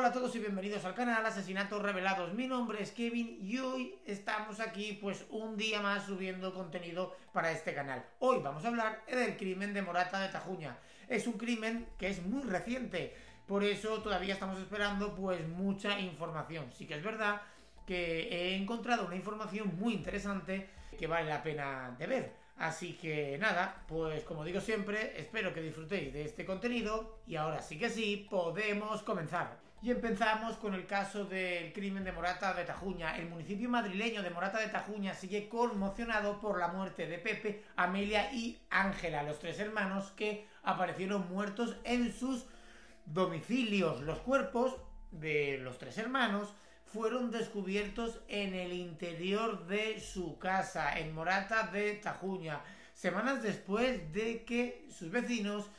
Hola a todos y bienvenidos al canal Asesinatos Revelados. Mi nombre es Kevin y hoy estamos aquí pues un día más subiendo contenido para este canal. Hoy vamos a hablar del crimen de Morata de Tajuña. Es un crimen que es muy reciente, por eso todavía estamos esperando pues mucha información. Sí que es verdad que he encontrado una información muy interesante que vale la pena de ver. Así que nada, pues como digo siempre, espero que disfrutéis de este contenido y ahora sí que sí, podemos comenzar. Y empezamos con el caso del crimen de Morata de Tajuña. El municipio madrileño de Morata de Tajuña sigue conmocionado por la muerte de Pepe, Amelia y Ángela, los tres hermanos que aparecieron muertos en sus domicilios. Los cuerpos de los tres hermanos fueron descubiertos en el interior de su casa, en Morata de Tajuña, semanas después de que sus vecinos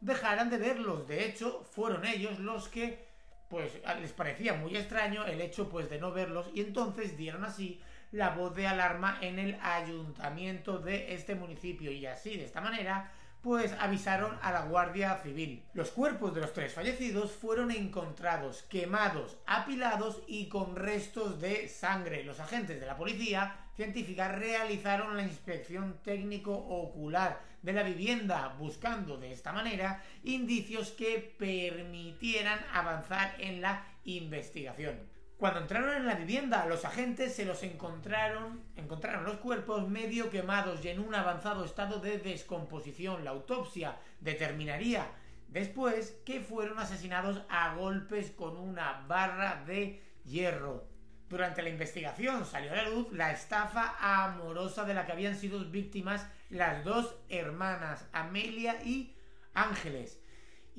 dejaran de verlos. De hecho, fueron ellos los que pues les parecía muy extraño el hecho pues de no verlos y entonces dieron así la voz de alarma en el ayuntamiento de este municipio y así de esta manera pues avisaron a la Guardia Civil. Los cuerpos de los tres fallecidos fueron encontrados quemados, apilados y con restos de sangre. Los agentes de la policía científica realizaron la inspección técnico-ocular de la vivienda, buscando de esta manera indicios que permitieran avanzar en la investigación. Cuando entraron en la vivienda, los agentes se los encontraron, encontraron los cuerpos medio quemados y en un avanzado estado de descomposición. La autopsia determinaría después que fueron asesinados a golpes con una barra de hierro. Durante la investigación salió a la luz la estafa amorosa de la que habían sido víctimas las dos hermanas, Amelia y Ángeles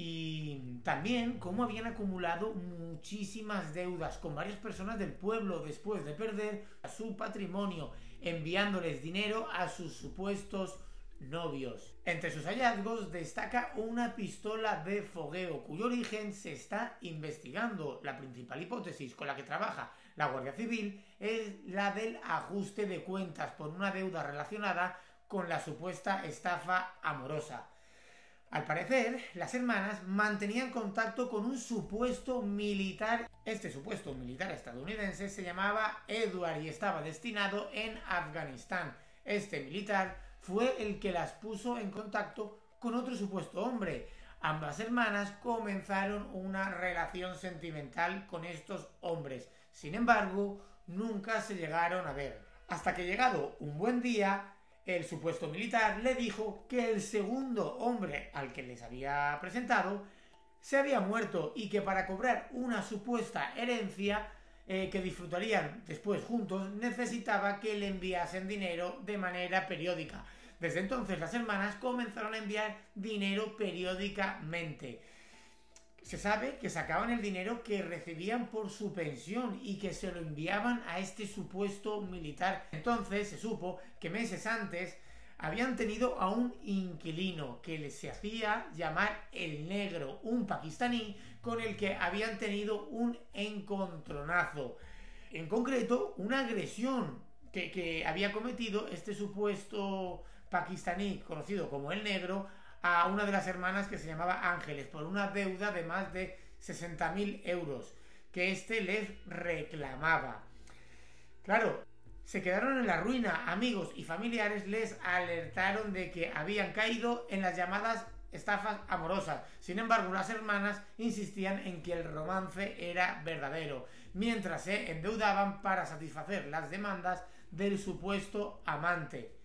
y también cómo habían acumulado muchísimas deudas con varias personas del pueblo después de perder su patrimonio, enviándoles dinero a sus supuestos novios. Entre sus hallazgos destaca una pistola de fogueo cuyo origen se está investigando. La principal hipótesis con la que trabaja la Guardia Civil es la del ajuste de cuentas por una deuda relacionada con la supuesta estafa amorosa. Al parecer, las hermanas mantenían contacto con un supuesto militar. Este supuesto militar estadounidense se llamaba Edward y estaba destinado en Afganistán. Este militar fue el que las puso en contacto con otro supuesto hombre. Ambas hermanas comenzaron una relación sentimental con estos hombres. Sin embargo, nunca se llegaron a ver. Hasta que llegado un buen día, el supuesto militar le dijo que el segundo hombre al que les había presentado se había muerto y que para cobrar una supuesta herencia eh, que disfrutarían después juntos necesitaba que le enviasen dinero de manera periódica. Desde entonces las hermanas comenzaron a enviar dinero periódicamente se sabe que sacaban el dinero que recibían por su pensión y que se lo enviaban a este supuesto militar. Entonces se supo que meses antes habían tenido a un inquilino que se hacía llamar el negro, un pakistaní con el que habían tenido un encontronazo. En concreto, una agresión que, que había cometido este supuesto pakistaní conocido como el negro a una de las hermanas que se llamaba Ángeles por una deuda de más de 60.000 euros que éste les reclamaba. Claro, se quedaron en la ruina, amigos y familiares les alertaron de que habían caído en las llamadas estafas amorosas. Sin embargo, las hermanas insistían en que el romance era verdadero, mientras se endeudaban para satisfacer las demandas del supuesto amante.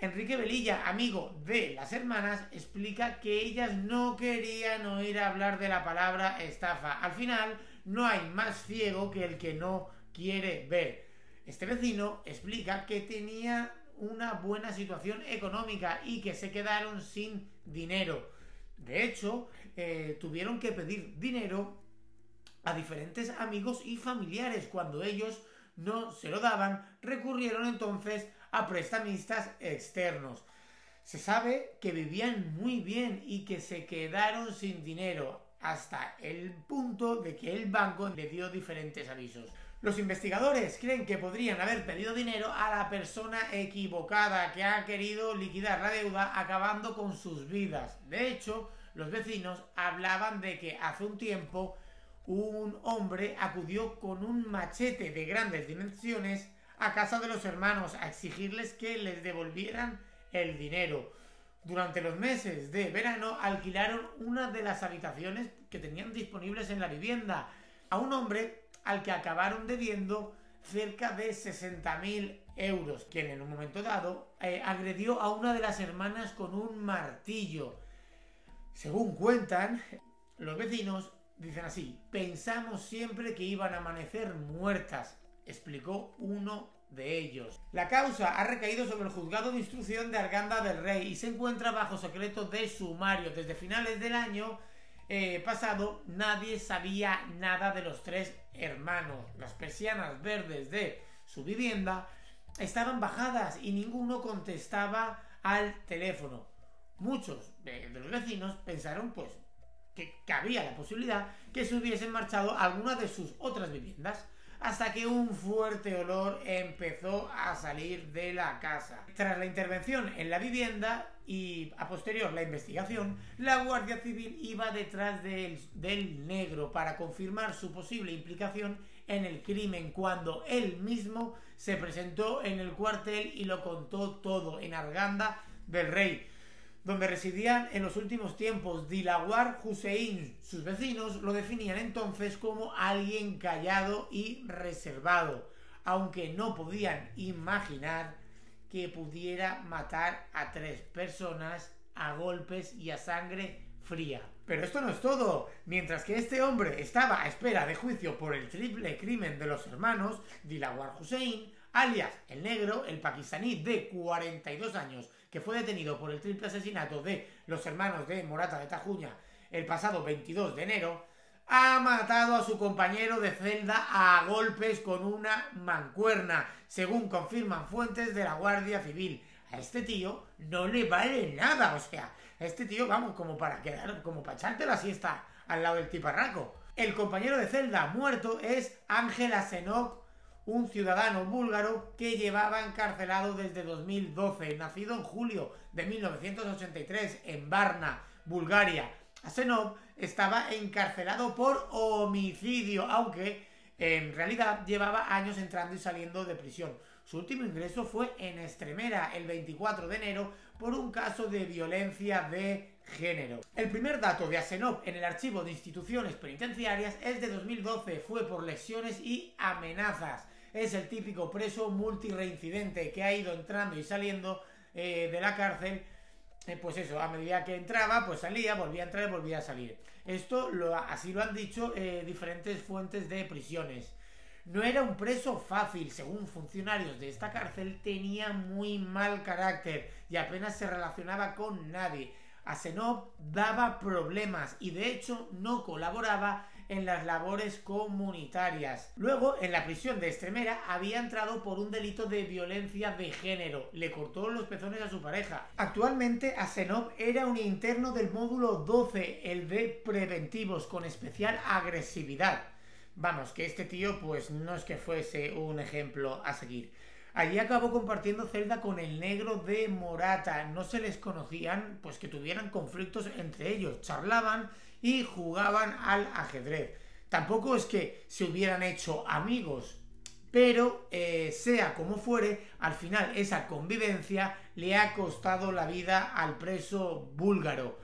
Enrique Velilla, amigo de las hermanas, explica que ellas no querían oír hablar de la palabra estafa. Al final, no hay más ciego que el que no quiere ver. Este vecino explica que tenía una buena situación económica y que se quedaron sin dinero. De hecho, eh, tuvieron que pedir dinero a diferentes amigos y familiares cuando ellos no se lo daban, recurrieron entonces a prestamistas externos. Se sabe que vivían muy bien y que se quedaron sin dinero hasta el punto de que el banco le dio diferentes avisos. Los investigadores creen que podrían haber pedido dinero a la persona equivocada que ha querido liquidar la deuda acabando con sus vidas. De hecho, los vecinos hablaban de que hace un tiempo un hombre acudió con un machete de grandes dimensiones a casa de los hermanos a exigirles que les devolvieran el dinero. Durante los meses de verano alquilaron una de las habitaciones que tenían disponibles en la vivienda a un hombre al que acabaron debiendo cerca de 60.000 euros, quien en un momento dado eh, agredió a una de las hermanas con un martillo. Según cuentan, los vecinos dicen así, pensamos siempre que iban a amanecer muertas, explicó uno de ellos. La causa ha recaído sobre el juzgado de instrucción de Arganda del Rey y se encuentra bajo secreto de sumario. Desde finales del año eh, pasado nadie sabía nada de los tres hermanos. Las persianas verdes de su vivienda estaban bajadas y ninguno contestaba al teléfono. Muchos de, los vecinos pensaron pues que, que había la posibilidad que se hubiesen marchado a alguna de sus otras viviendas hasta que un fuerte olor empezó a salir de la casa. Tras la intervención en la vivienda y a posterior la investigación, la Guardia Civil iba detrás del, del negro para confirmar su posible implicación en el crimen cuando él mismo se presentó en el cuartel y lo contó todo en Arganda del Rey donde residían en los últimos tiempos. Dilawar Hussein, sus vecinos, lo definían entonces como alguien callado y reservado, aunque no podían imaginar que pudiera matar a tres personas a golpes y a sangre fría. Pero esto no es todo. Mientras que este hombre estaba a espera de juicio por el triple crimen de los hermanos, Dilawar Hussein, alias el negro, el pakistaní de 42 años, que fue detenido por el triple asesinato de los hermanos de Morata de Tajuña el pasado 22 de enero, ha matado a su compañero de celda a golpes con una mancuerna, según confirman fuentes de la Guardia Civil. A este tío no le vale nada, o sea, a este tío, vamos, como para quedar, como para echarte la siesta al lado del tiparraco. El compañero de celda muerto es Ángel Asenok un ciudadano búlgaro que llevaba encarcelado desde 2012, nacido en julio de 1983 en Varna, Bulgaria. Asenov estaba encarcelado por homicidio, aunque en realidad llevaba años entrando y saliendo de prisión. Su último ingreso fue en Estremera el 24 de enero por un caso de violencia de género. El primer dato de Asenov en el archivo de instituciones penitenciarias es de 2012, fue por lesiones y amenazas es el típico preso multireincidente que ha ido entrando y saliendo eh, de la cárcel. Eh, pues eso, a medida que entraba, pues salía, volvía a entrar y volvía a salir. Esto lo, así lo han dicho eh, diferentes fuentes de prisiones. No era un preso fácil, según funcionarios de esta cárcel, tenía muy mal carácter y apenas se relacionaba con nadie. Asenov daba problemas y de hecho no colaboraba en las labores comunitarias. Luego, en la prisión de Estremera, había entrado por un delito de violencia de género. Le cortó los pezones a su pareja. Actualmente, Asenov era un interno del módulo 12, el de preventivos, con especial agresividad. Vamos, que este tío, pues no es que fuese un ejemplo a seguir. Allí acabó compartiendo celda con el negro de Morata. No se les conocían, pues que tuvieran conflictos entre ellos. Charlaban y jugaban al ajedrez. Tampoco es que se hubieran hecho amigos, pero eh, sea como fuere, al final esa convivencia le ha costado la vida al preso búlgaro.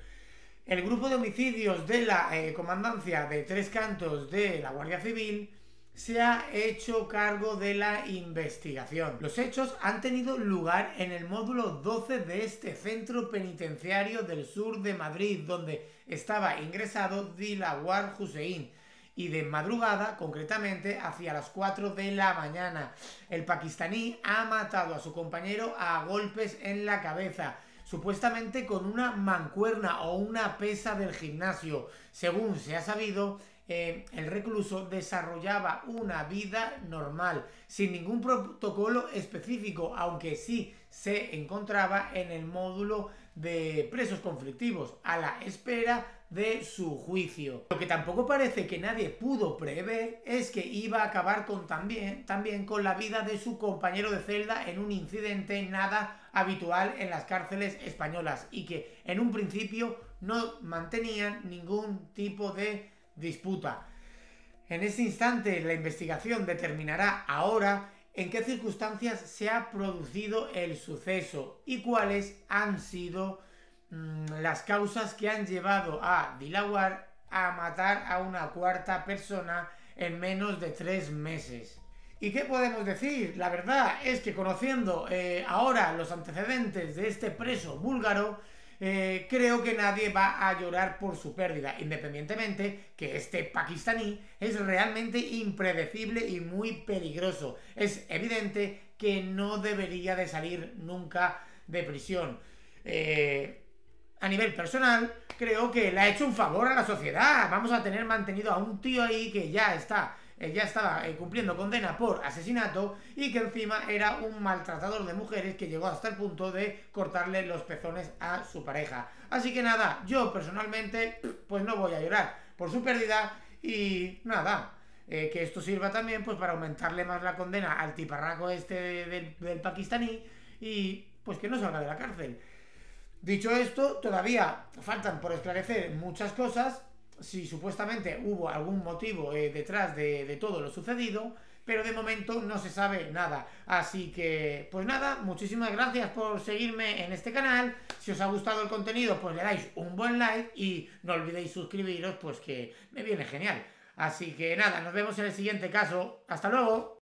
El grupo de homicidios de la eh, comandancia de Tres Cantos de la Guardia Civil se ha hecho cargo de la investigación. Los hechos han tenido lugar en el módulo 12 de este centro penitenciario del sur de Madrid, donde estaba ingresado Dilawar Hussein. Y de madrugada, concretamente, hacia las 4 de la mañana, el pakistaní ha matado a su compañero a golpes en la cabeza supuestamente con una mancuerna o una pesa del gimnasio. Según se ha sabido, eh, el recluso desarrollaba una vida normal, sin ningún protocolo específico, aunque sí se encontraba en el módulo de presos conflictivos, a la espera de su juicio. Lo que tampoco parece que nadie pudo prever es que iba a acabar con también, también con la vida de su compañero de celda en un incidente nada habitual en las cárceles españolas y que en un principio no mantenían ningún tipo de disputa. En este instante la investigación determinará ahora en qué circunstancias se ha producido el suceso y cuáles han sido mmm, las causas que han llevado a Dilawar a matar a una cuarta persona en menos de tres meses. ¿Y qué podemos decir? La verdad es que conociendo eh, ahora los antecedentes de este preso búlgaro, eh, creo que nadie va a llorar por su pérdida, independientemente que este pakistaní es realmente impredecible y muy peligroso. Es evidente que no debería de salir nunca de prisión. Eh, a nivel personal, creo que le ha hecho un favor a la sociedad. Vamos a tener mantenido a un tío ahí que ya está eh, ya estaba cumpliendo condena por asesinato y que encima era un maltratador de mujeres que llegó hasta el punto de cortarle los pezones a su pareja. Así que nada, yo personalmente pues no voy a llorar por su pérdida y nada, eh, que esto sirva también pues para aumentarle más la condena al tiparraco este del, del pakistaní y pues que no salga de la cárcel. Dicho esto, todavía faltan por esclarecer muchas cosas, si supuestamente hubo algún motivo eh, detrás de, de, todo lo sucedido, pero de momento no se sabe nada. Así que, pues nada, muchísimas gracias por seguirme en este canal. Si os ha gustado el contenido, pues le dais un buen like y no olvidéis suscribiros, pues que me viene genial. Así que nada, nos vemos en el siguiente caso. Hasta luego.